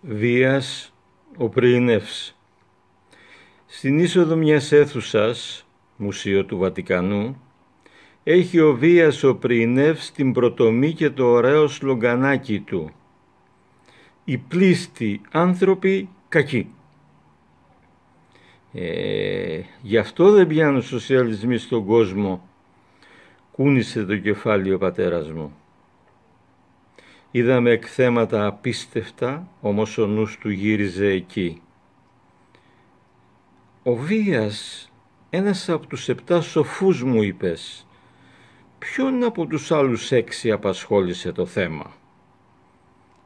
Βίας ο Πριηνεύς Στην είσοδο μιας αίθουσας, Μουσείο του Βατικανού, έχει ο Βίας ο Πριηνεύς την πρωτομή και το ωραίο σλογκανάκι του. Οι πλήστοι άνθρωποι κακοί. Ε, γι' αυτό δεν πιάνουν σοσιαλισμοί στον κόσμο, κούνησε το κεφάλι ο πατέρας μου. Είδαμε εκθέματα απίστευτα, όμως ο νους του γύριζε εκεί. Ο Βίας, ένας από τους επτά σοφούς μου είπες, ποιον από τους άλλους έξι απασχόλησε το θέμα;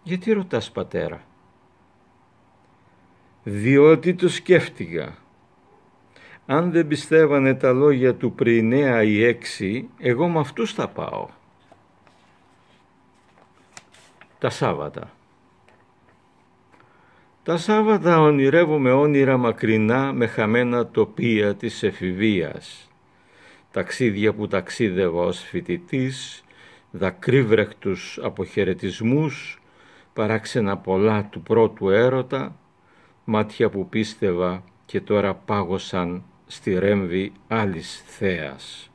Γιατί ρωτάς πατέρα; Διότι το σκέφτηκα. Αν δεν πιστεύανε τα λόγια του Πρινέα οι έξι, εγώ με αυτούς θα πάω τα Σάββατα. Τα Σάββατα ονειρεύομαι όνειρα μακρινά με χαμένα τοπία της εφηβείας. Ταξίδια που ταξίδευα ως φοιτητής, δακρύβρεχτους αποχαιρετισμούς, παράξενα πολλά του πρώτου έρωτα, μάτια που πίστευα και τώρα πάγωσαν στη ρέμβη άλλης θέας.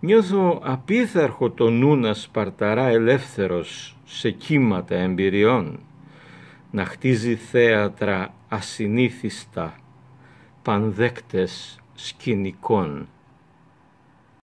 Νιώθω απίθαρχο το νου να σπαρταρά ελεύθερος σε κύματα εμπειριών, να χτίζει θέατρα ασυνήθιστα, πανδέκτες σκηνικών